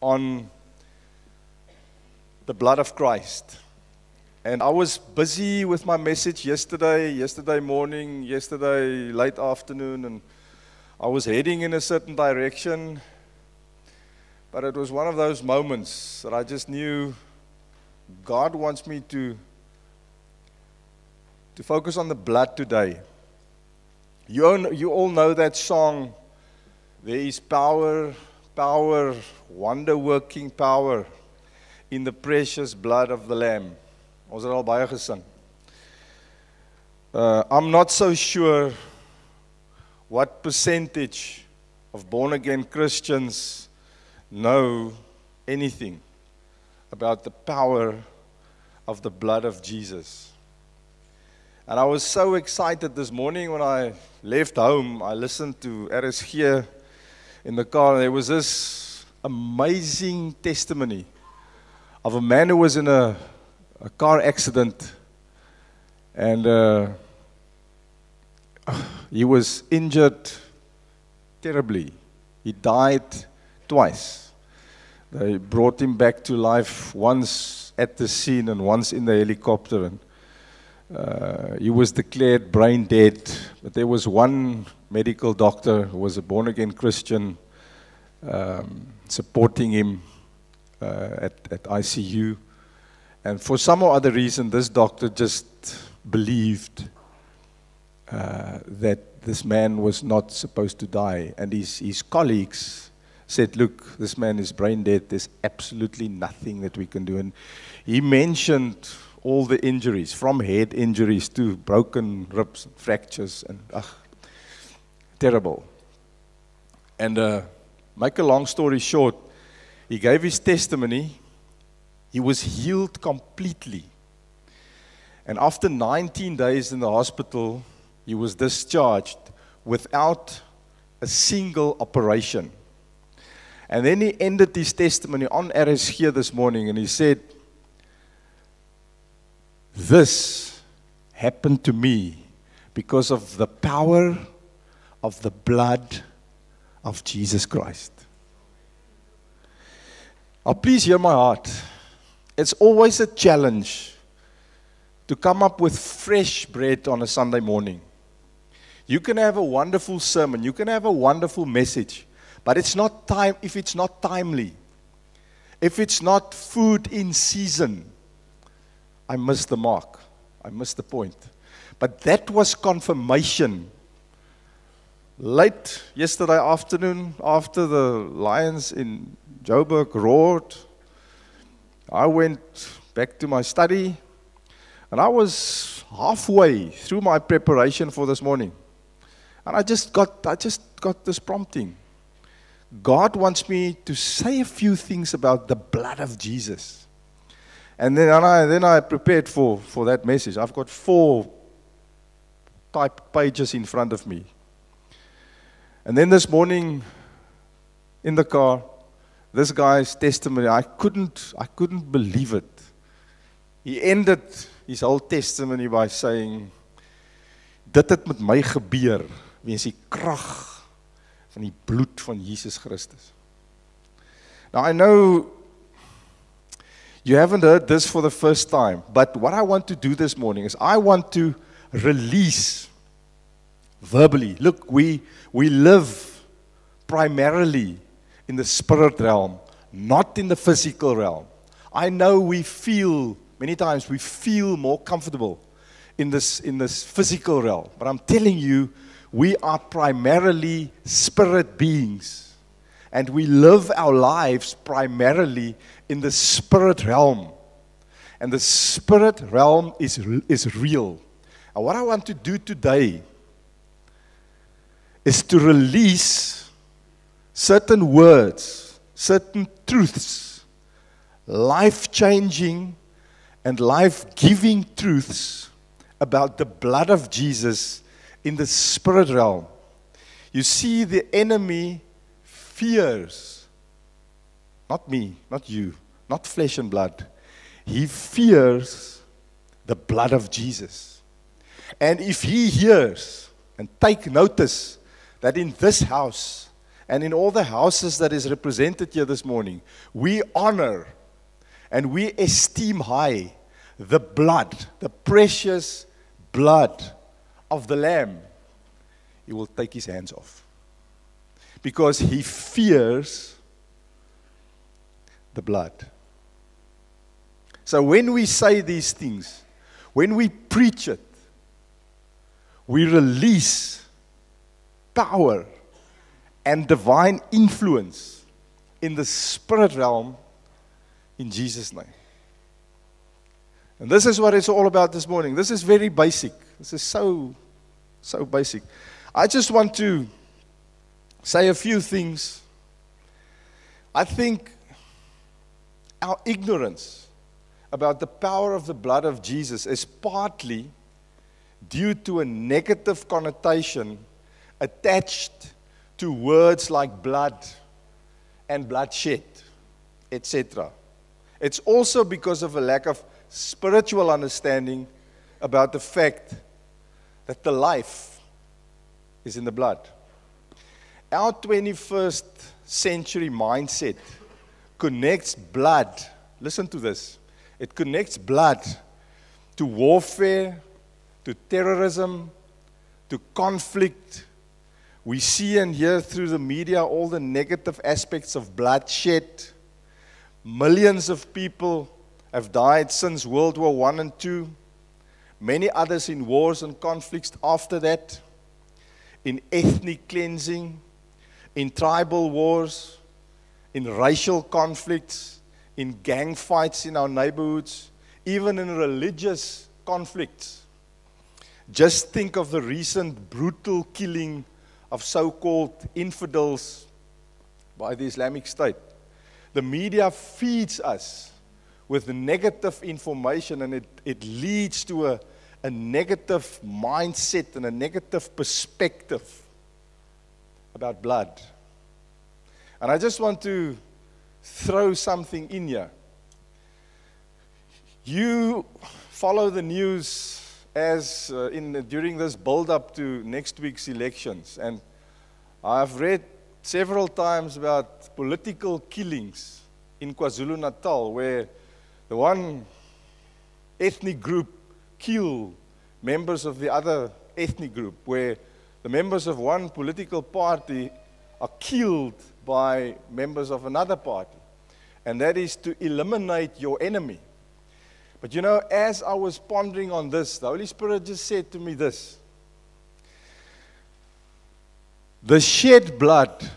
on the blood of Christ. And I was busy with my message yesterday, yesterday morning, yesterday late afternoon, and I was heading in a certain direction. But it was one of those moments that I just knew God wants me to, to focus on the blood today. You all, you all know that song, There is power, power, wonder working power in the precious blood of the Lamb. Ons het al. Uh, I'm not so sure what percentage of born again Christians know anything about the power of the blood of Jesus. And I was so excited this morning when I left home. I listened to RSG in the car. and There was this amazing testimony of a man who was in a, a car accident and uh, he was injured terribly. He died twice. They brought him back to life once at the scene and once in the helicopter. And uh, he was declared brain dead. But there was one medical doctor who was a born again Christian um, supporting him uh, at, at ICU. And for some or other reason, this doctor just believed uh, that this man was not supposed to die. And his, his colleagues said, Look, this man is brain dead. There's absolutely nothing that we can do. And he mentioned all the injuries, from head injuries to broken ribs, fractures, and ugh, terrible. And uh, make a long story short, he gave his testimony. He was healed completely. And after 19 days in the hospital, he was discharged without a single operation. And then he ended his testimony on RSG this morning and he said, This happened to me because of the power of the blood of Jesus Christ. Now, please hear my heart. It's always a challenge to come up with fresh bread on a Sunday morning. You can have a wonderful sermon, you can have a wonderful message, but it's not time if it's not timely. If it's not food in season, I miss the mark. I miss the point. But that was confirmation. Late yesterday afternoon, after the Lions in Joburg roared, I went back to my study and I was halfway through my preparation for this morning. And I just got I just got this prompting. God wants me to say a few things about the blood of Jesus. And then and I then I prepared for, for that message. I've got four typed pages in front of me. And then this morning in the car, this guy's testimony, I couldn't I couldn't believe it. He ended his whole testimony by saying dit het met my gebeur weens die krag van die bloed van Jesus Christus. Now I know you haven't heard this for the first time, but what I want to do this morning is I want to release verbally. Look, we we live primarily in the spirit realm, not in the physical realm. I know we feel many times we feel more comfortable in this in this physical realm, but I'm telling you we are primarily spirit beings and we live our lives primarily in the spirit realm. And the spirit realm is, is real. And what I want to do today is to release certain words, certain truths, life changing and life giving truths about the blood of Jesus in the spirit realm. You see, the enemy fears, not me, not you, not flesh and blood. He fears the blood of Jesus. And if he hears and take notice that in this house and in all the houses that is represented here this morning, we honor and we esteem high the blood, the precious blood of the Lamb, he will take his hands off. Because he fears the blood. So when we say these things, when we preach it, we release power and divine influence in the spirit realm in Jesus' name. And this is what it's all about this morning. This is very basic. This is so, so basic. I just want to say a few things. I think our ignorance about the power of the blood of Jesus is partly due to a negative connotation attached to words like blood and bloodshed, etc. It's also because of a lack of spiritual understanding about the fact that the life is in the blood. Our 21st century mindset connects blood, listen to this, it connects blood to warfare, to terrorism, to conflict. We see and hear through the media all the negative aspects of bloodshed. Millions of people have died since World War I and II. Many others in wars and conflicts after that, in ethnic cleansing, in tribal wars, in racial conflicts, in gang fights in our neighborhoods, even in religious conflicts. Just think of the recent brutal killing of so called infidels by the Islamic State. The media feeds us with negative information and it, it leads to a, a negative mindset and a negative perspective about blood. And I just want to throw something in here. You follow the news as uh, in during this build up to next week's elections. And I've read several times about political killings in KwaZulu-Natal where the one ethnic group kill members of the other ethnic group where the members of one political party are killed by members of another party. And that is to eliminate your enemy but you know, as I was pondering on this, the Holy Spirit just said to me this The shed blood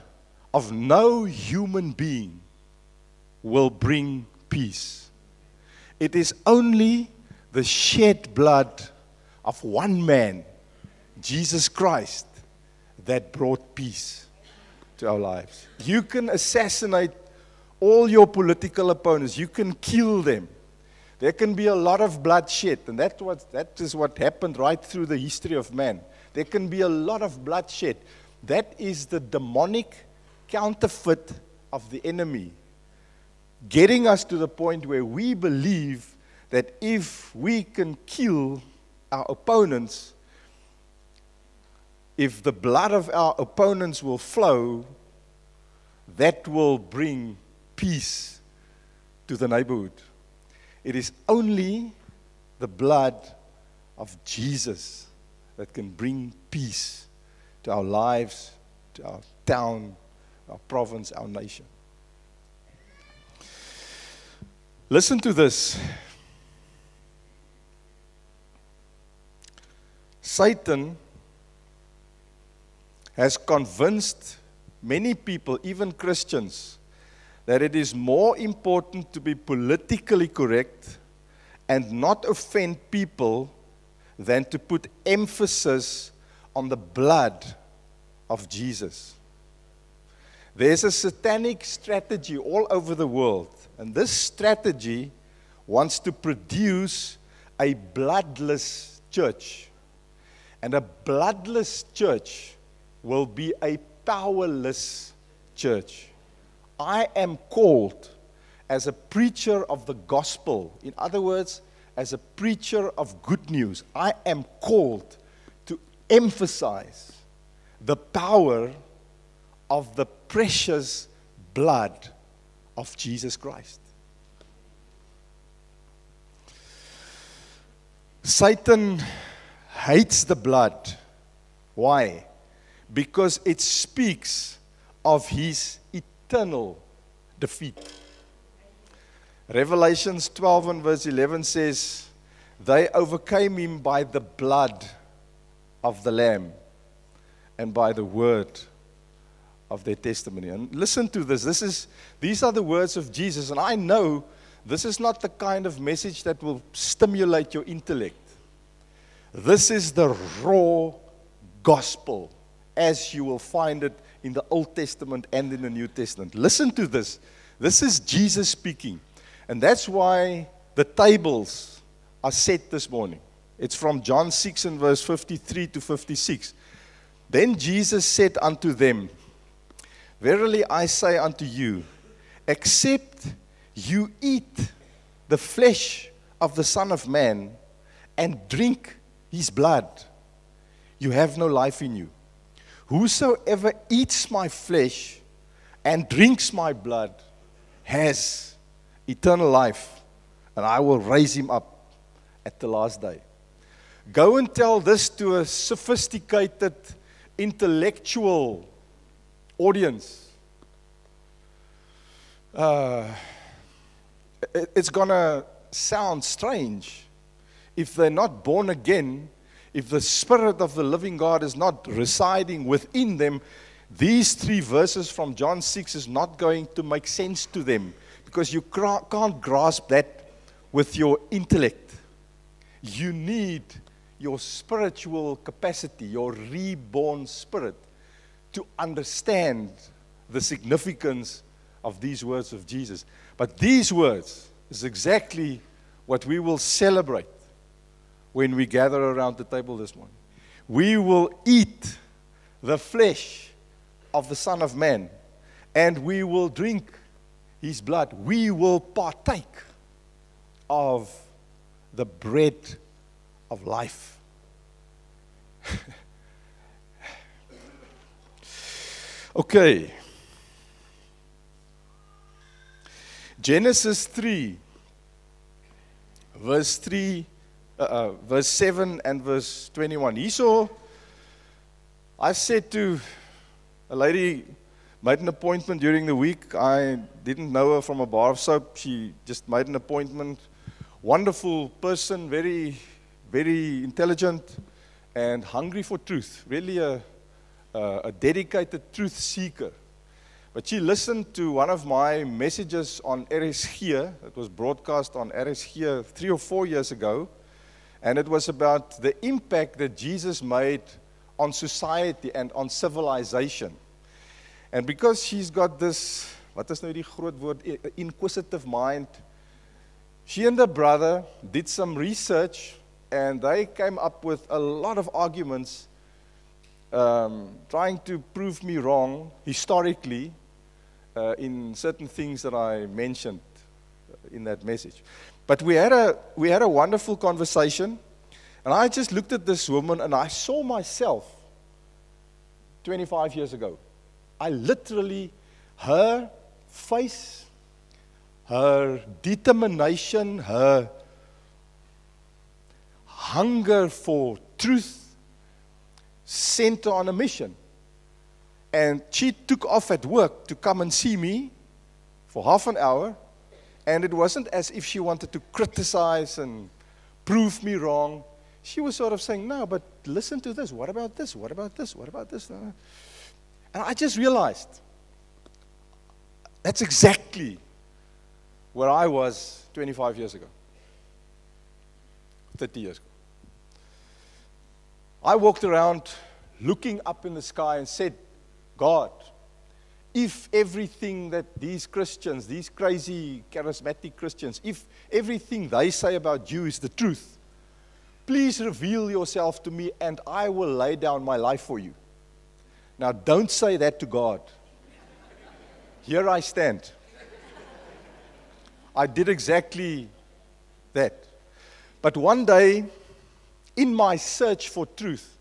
of no human being will bring peace. It is only the shed blood of one man, Jesus Christ, that brought peace to our lives. You can assassinate all your political opponents, you can kill them. There can be a lot of bloodshed, and that, what, that is what happened right through the history of man. There can be a lot of bloodshed. That is the demonic counterfeit of the enemy, getting us to the point where we believe that if we can kill our opponents, if the blood of our opponents will flow, that will bring peace to the neighborhood. It is only the blood of Jesus that can bring peace to our lives, to our town, our province, our nation. Listen to this. Satan has convinced many people, even Christians, that it is more important to be politically correct and not offend people than to put emphasis on the blood of Jesus. There's a satanic strategy all over the world, and this strategy wants to produce a bloodless church. And a bloodless church will be a powerless church. I am called as a preacher of the gospel. In other words, as a preacher of good news, I am called to emphasize the power of the precious blood of Jesus Christ. Satan hates the blood. Why? Because it speaks of his eternal defeat. Revelations 12 and verse 11 says, They overcame him by the blood of the Lamb and by the word of their testimony. And listen to this. This is these are the words of Jesus and I know this is not the kind of message that will stimulate your intellect. This is the raw gospel as you will find it in the Old Testament and in the New Testament. Listen to this. This is Jesus speaking. And that's why the tables are set this morning. It's from John 6 and verse 53 to 56. Then Jesus said unto them, Verily I say unto you, except you eat the flesh of the Son of Man and drink his blood, you have no life in you. Whosoever eats my flesh and drinks my blood has eternal life, and I will raise him up at the last day. Go and tell this to a sophisticated, intellectual audience. Uh, it, it's going to sound strange if they're not born again, if the Spirit of the living God is not residing within them. These three verses from John 6 is not going to make sense to them because you can't grasp that with your intellect. You need your spiritual capacity, your reborn spirit, to understand the significance of these words of Jesus. But these words is exactly what we will celebrate when we gather around the table this morning. We will eat the flesh of the Son of Man, and we will drink his blood, we will partake of the bread of life. okay. Genesis 3, verse 3, uh, uh, verse 7 and verse 21. He saw, I said to a lady made an appointment during the week. I didn't know her from a bar of soap. She just made an appointment. Wonderful person, very, very intelligent, and hungry for truth. Really a, a, a dedicated truth seeker. But she listened to one of my messages on RSG. It was broadcast on RSG three or four years ago. And it was about the impact that Jesus made on society and on civilization. And because she's got this, wat is nou groot inquisitive mind, she and her brother did some research and they came up with a lot of arguments um, trying to prove me wrong historically uh, in certain things that I mentioned in that message. But we had, a, we had a wonderful conversation, and I just looked at this woman and I saw myself 25 years ago. I literally, her face, her determination, her hunger for truth sent her on a mission. And she took off at work to come and see me for half an hour. And it wasn't as if she wanted to criticize and prove me wrong. She was sort of saying, No, but listen to this. What about this? What about this? What about this? And I just realized that's exactly where I was 25 years ago, 30 years ago. I walked around looking up in the sky and said, God, if everything that these Christians, these crazy charismatic Christians, if everything they say about you is the truth, please reveal yourself to me and I will lay down my life for you. Now, don't say that to God. Here I stand. I did exactly that. But one day, in my search for truth,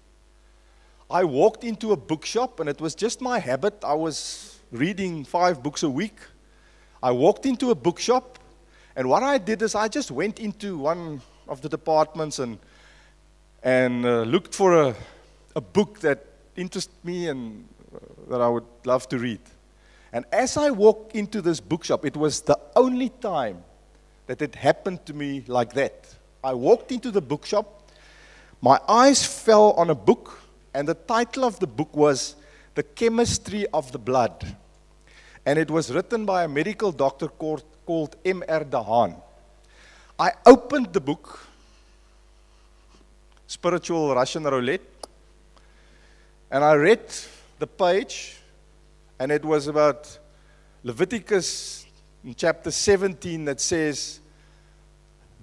I walked into a bookshop, and it was just my habit. I was reading five books a week. I walked into a bookshop, and what I did is I just went into one of the departments and, and uh, looked for a, a book that interested me and uh, that I would love to read. And as I walked into this bookshop, it was the only time that it happened to me like that. I walked into the bookshop, my eyes fell on a book, and the title of the book was The Chemistry of the Blood. And it was written by a medical doctor called, called M.R. DeHaan. I opened the book, Spiritual Russian Roulette, and I read the page and it was about Leviticus in chapter 17 that says,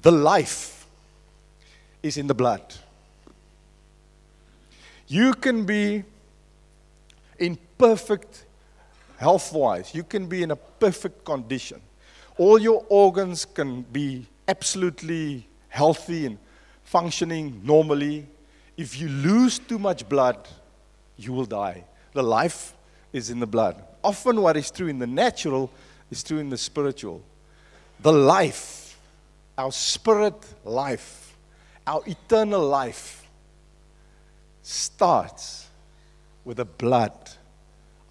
The life is in the blood. You can be in perfect health wise, you can be in a perfect condition. All your organs can be absolutely healthy and functioning normally. If you lose too much blood, you will die. The life is in the blood. Often, what is true in the natural is true in the spiritual. The life, our spirit life, our eternal life, starts with the blood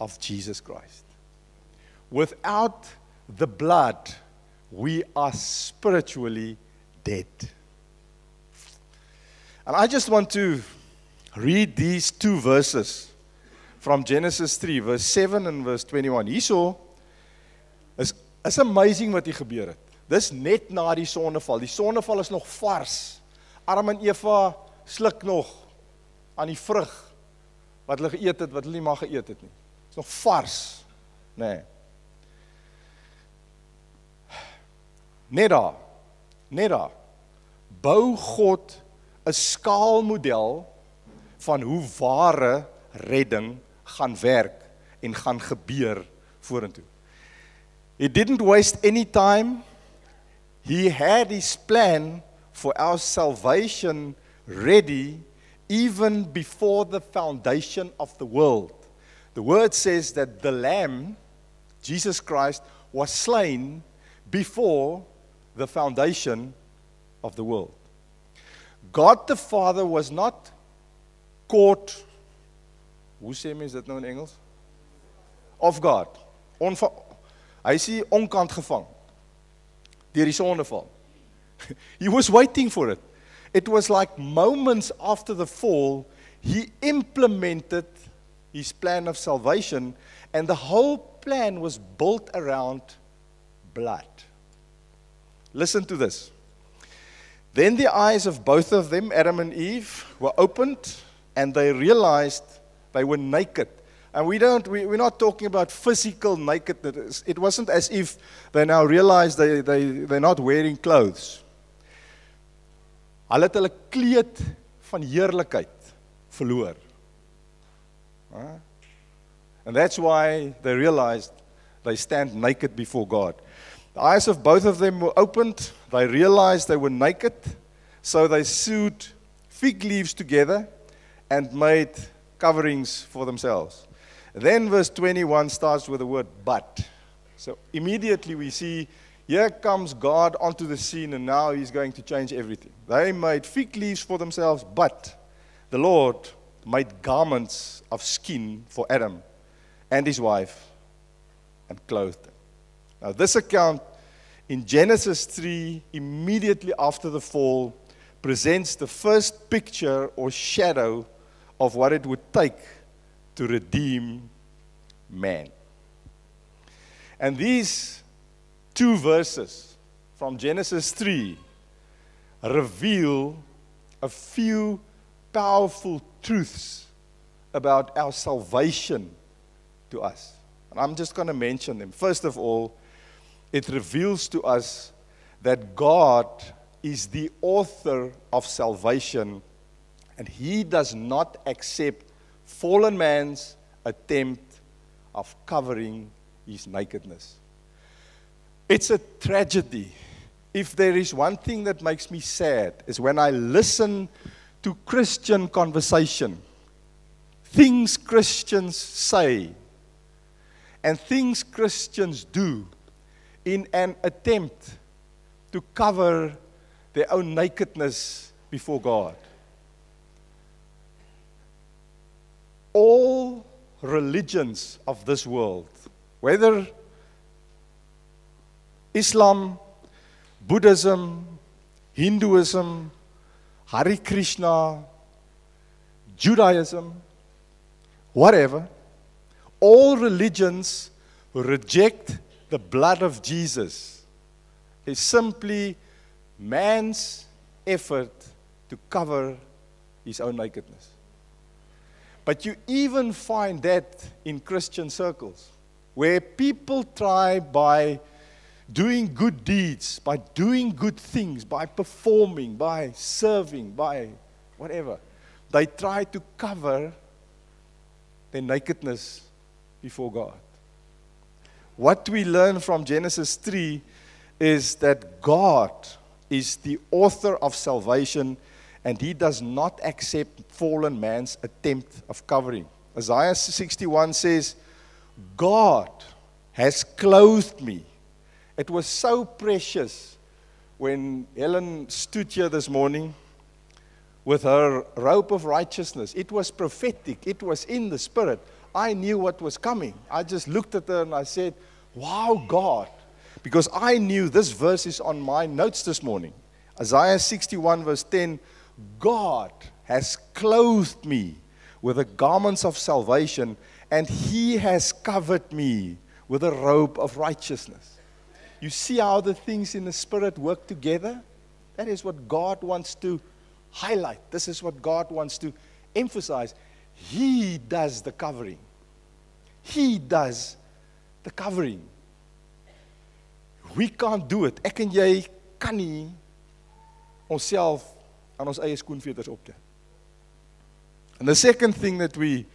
of Jesus Christ. Without the blood, we are spiritually dead. And I just want to read these two verses from Genesis 3 verse 7 en verse 21. Hierso is is amazing wat hier gebeur het. Dis net na die sonneval. Die sonneval is nog vars. Adam en Eva sluk nog aan die vrug wat hulle geëet het wat hulle nie mag geëet het nie. Dis nog vars, nê. Nee. Net daar. Net daar. Bou God 'n skaalmodel van hoe ware redding gaan werk en gaan gebeur vorentoe. He didn't waste any time. He had his plan for our salvation ready even before the foundation of the world. The word says that the lamb Jesus Christ was slain before the foundation of the world. God the Father was not caught Hoe sê mens dit nou in Engels? Of God. Onva hy sê onkant gevang deur die sondeval. He was waiting for it. It was like moments after the fall he implemented his plan of salvation and the whole plan was built around blood. Listen to this. Then the eyes of both of them, Adam and Eve, were opened and they realized They were naked. And we don't, we, we're not talking about physical nakedness. It wasn't as if they now realize they, they, they're not wearing clothes. Hulle het hulle kleed van heerlikheid verloor. And that's why they realized they stand naked before God. The eyes of both of them were opened. They realized they were naked. So they sewed fig leaves together and made coverings for themselves. Then verse 21 starts with the word but. So immediately we see here comes God onto the scene and now he's going to change everything. They made fig leaves for themselves, but the Lord made garments of skin for Adam and his wife and clothed them. Now, this account in Genesis 3, immediately after the fall, presents the first picture or shadow of what it would take to redeem man. And these two verses from Genesis 3 reveal a few powerful truths about our salvation to us. And I'm just going to mention them. First of all, it reveals to us that God is the author of salvation and he does not accept fallen man's attempt of covering his nakedness. It's a tragedy. If there is one thing that makes me sad, is when I listen to Christian conversation, things Christians say, and things Christians do in an attempt to cover their own nakedness before God. All religions of this world, whether Islam, Buddhism, Hinduism, Hare Krishna, Judaism, whatever, all religions reject the blood of Jesus. It's simply man's effort to cover his own nakedness. But you even find that in Christian circles, where people try by doing good deeds, by doing good things, by performing, by serving, by whatever, they try to cover their nakedness before God. What we learn from Genesis 3 is that God is the author of salvation and he does not accept fallen man's attempt of covering. Isaiah 61 says, God has clothed me. It was so precious when Helen stood here this morning with her robe of righteousness. It was prophetic, it was in the spirit. I knew what was coming. I just looked at her and I said, Wow, God. Because I knew this verse is on my notes this morning. Isaiah 61, verse 10 God has clothed me with the garments of salvation, and he has covered me with a robe of righteousness. You see how the things in the spirit work together? That is what God wants to highlight. This is what God wants to emphasize. He does the covering. He does the covering. We can't do it. Ek en jy kan nie onsself aan ons eie skoenveters optel. And the second thing that we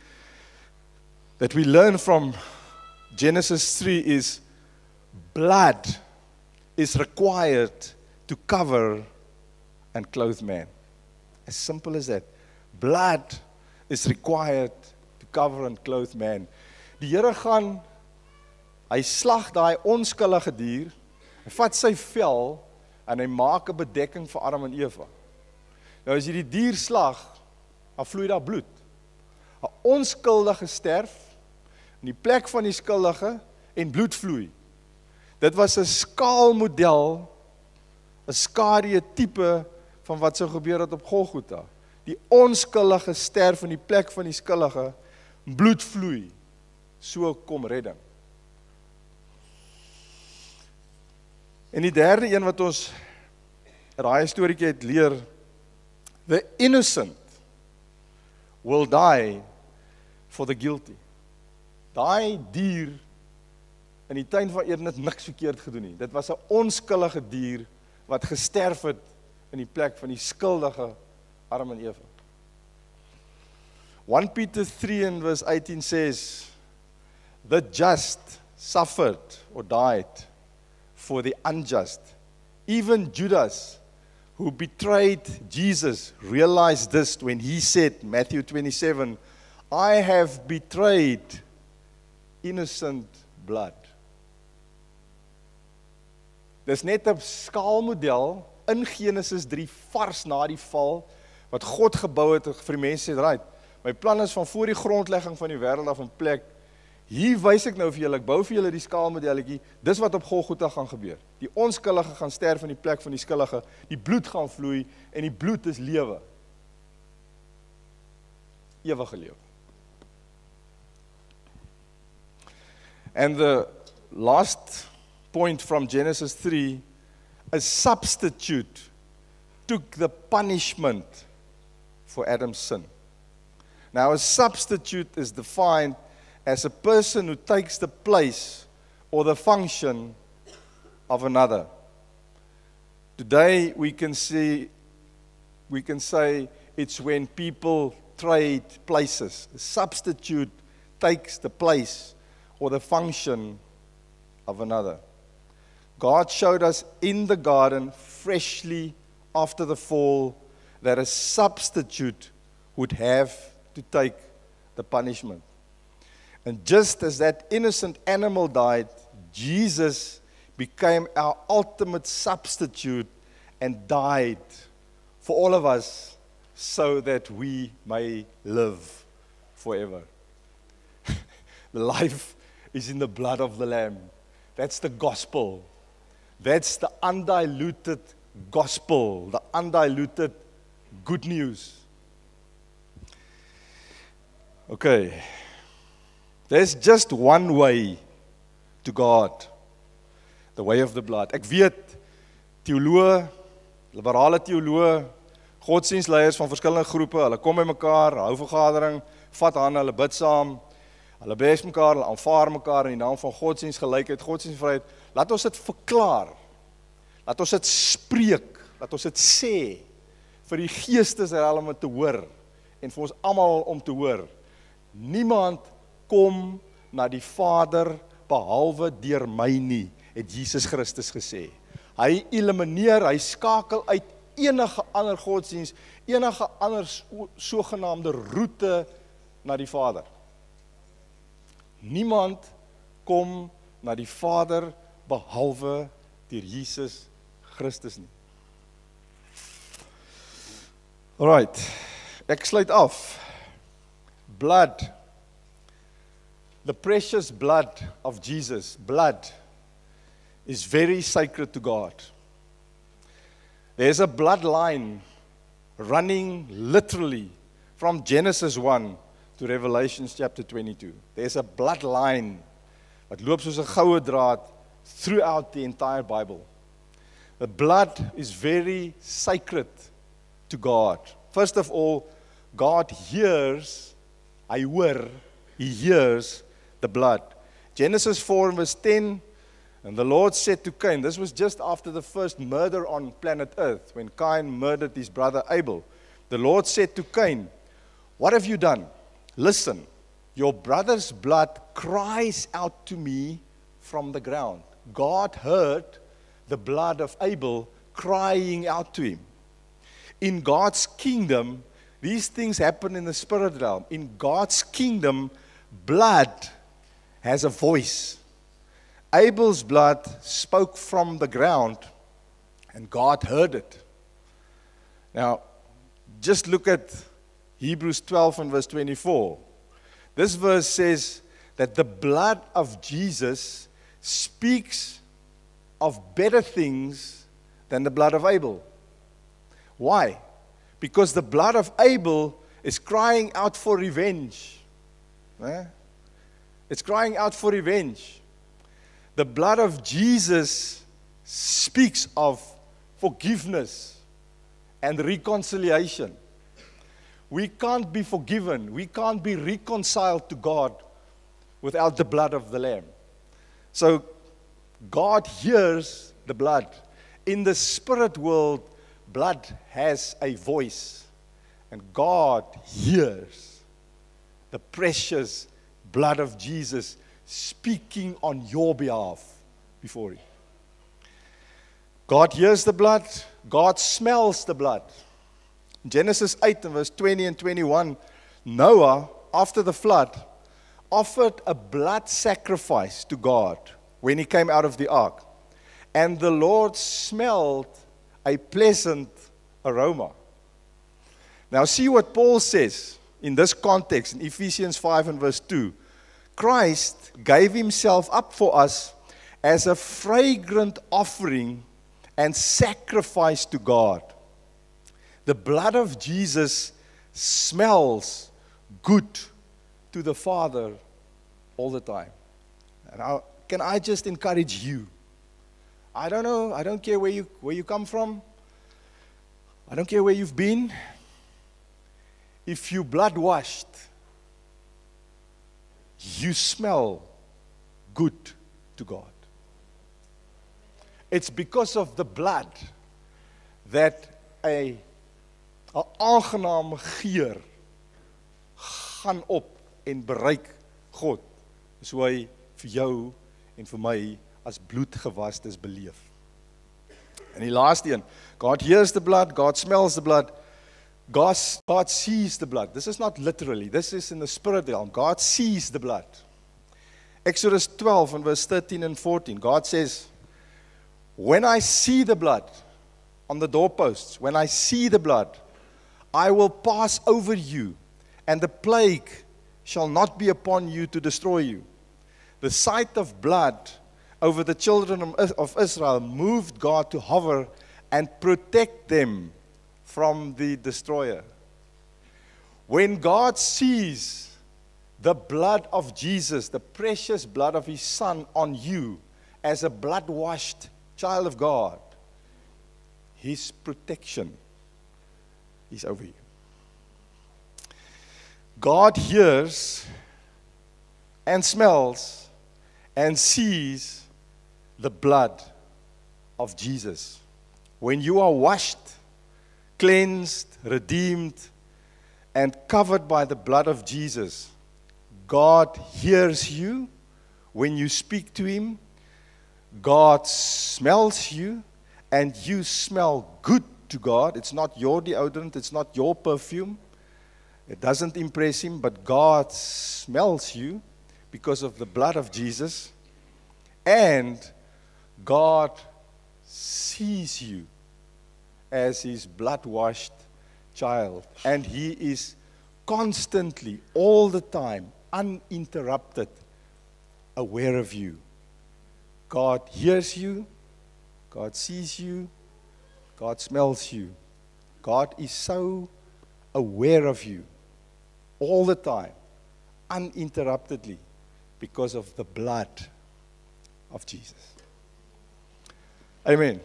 that we learn from Genesis 3 is blood is required to cover and clothe man. As simple as that. Blood is required to cover and clothe man. Die Here gaan hy slag daai onskuldige dier. Hy vat sy vel en hy maak 'n bedekking vir Adam en Eva. Nou as jy die dier slag, dan vloei daar bloed. 'n Onskuldige sterf in die plek van die skuldige en bloed vloei. Dit was 'n skaalmodel, 'n skare tipe van wat sou gebeur het op Golgotha. Die onskuldige sterf in die plek van die skuldige, bloed vloei. So kom redding. En die derde een wat ons daai storieetjie het leer, the innocent will die for the guilty. Daai dier in die tuin van Eden het niks verkeerd gedoen nie. Dit was 'n onskuldige dier wat gesterf het in die plek van die skuldige Adam en Eva. 1 Peter 3 and verse 18 says the just suffered or died for the unjust. Even Judas who betrayed Jesus realized this when he said Matthew 27 I have betrayed innocent blood. Dis net 'n skaalmodel in Genesis 3 vars na die val wat God gebou het vir die mense "Right, my plan is van voor die grondlegging van die wêreld af 'n plek. Hier wys ek nou vir julle, ek bou vir julle die skaalmodelletjie. Dis wat op Golgotha gaan gebeur. Die onskuldige gaan sterf in die plek van die skuldige. Die bloed gaan vloei en die bloed is lewe. Ewige lewe. And the last point from Genesis 3 a substitute took the punishment for Adam's sin. Now, a substitute is defined as a person who takes the place or the function of another. Today, we can see, we can say it's when people trade places. A substitute takes the place or the function of another. God showed us in the garden, freshly after the fall, that a substitute would have to take the punishment. And just as that innocent animal died, Jesus became our ultimate substitute and died for all of us so that we may live forever. The life is in the blood of the Lamb. That's the gospel. That's the undiluted gospel, the undiluted good news. Okay. There's just one way to God. The way of the blood. Ek weet teoloë, liberale teoloë, godsdienstleiers van verskillende groepe, hulle kom by mekaar, hou vergadering, vat hande, hulle bid saam. Hulle bless mekaar, hulle aanvaar mekaar in die naam van godsdienstgelykheid, godsdienstvryheid. Laat ons dit verklaar. Laat ons dit spreek, laat ons dit sê vir die geestesriem om te hoor en vir ons almal om te hoor. Niemand kom na die Vader behalwe deur my nie, het Jesus Christus gesê. Hy elimineer, hy skakel uit enige ander godsdiens, enige ander sogenaamde roete na die Vader. Niemand kom na die Vader behalwe deur Jesus Christus nie. Alright. Ek sluit af. Blood the precious blood of Jesus, blood, is very sacred to God. There's a bloodline running literally from Genesis 1 to Revelation chapter 22. There's a bloodline wat loop 'n goue draad throughout the entire Bible. The blood is very sacred to God. First of all, God hears, hy hoor, he hears the blood. Genesis 4 verse 10 and the Lord said to Cain, this was just after the first murder on planet Earth, when Cain murdered his brother Abel. The Lord said to Cain, What have you done? Listen, your brother's blood cries out to me from the ground. God heard the blood of Abel crying out to him. In God's kingdom, these things happen in the spirit realm. In God's kingdom, blood has a voice. Abel's blood spoke from the ground, and God heard it. Now, just look at Hebrews 12 and verse 24. This verse says that the blood of Jesus speaks of better things than the blood of Abel. Why? Because the blood of Abel is crying out for revenge. Eh? It's crying out for revenge. The blood of Jesus speaks of forgiveness and reconciliation. We can't be forgiven, we can't be reconciled to God without the blood of the Lamb. So, God hears the blood. In the spirit world, blood has a voice, and God hears the precious blood of Jesus speaking on your behalf before Him. God hears the blood, God smells the blood. Genesis 8 and verse 20 and 21, Noah, after the flood, offered a blood sacrifice to God when he came out of the ark. And the Lord smelled a pleasant aroma. Now, see what Paul says in this context in Ephesians 5 and verse 2. Christ gave himself up for us as a fragrant offering and sacrifice to God. The blood of Jesus smells good to the Father all the time. And I, can I just encourage you? I don't know, I don't care where you, where you come from, I don't care where you've been. If you blood washed, you smell good to God. It's because of the blood that a 'n aangename geur gaan op en bereik God. So hy vir jou en vir my as bloedgewastes beleef. En die laaste een, God hears the blood, God smells the blood. God, God sees the blood. This is not literally, this is in the spirit realm. God sees the blood. Exodus 12 and verse 13 and 14, God says, When I see the blood on the doorposts, when I see the blood, I will pass over you, and the plague shall not be upon you to destroy you. The sight of blood over the children of Israel moved God to hover and protect them from the destroyer. When God sees the blood of Jesus, the precious blood of his son on you as a blood washed child of God, his protection is over you. God hears and smells and sees the blood of Jesus. When you are washed, cleansed, redeemed, and covered by the blood of Jesus, God hears you when you speak to Him. God smells you, and you smell good to God. It's not your deodorant, it's not your perfume. It doesn't impress Him, but God smells you because of the blood of Jesus. And God sees you as His blood washed child. And He is constantly, all the time, uninterrupted, aware of you. God hears you, God sees you, God smells you. God is so aware of you all the time, uninterruptedly, because of the blood of Jesus. Amen.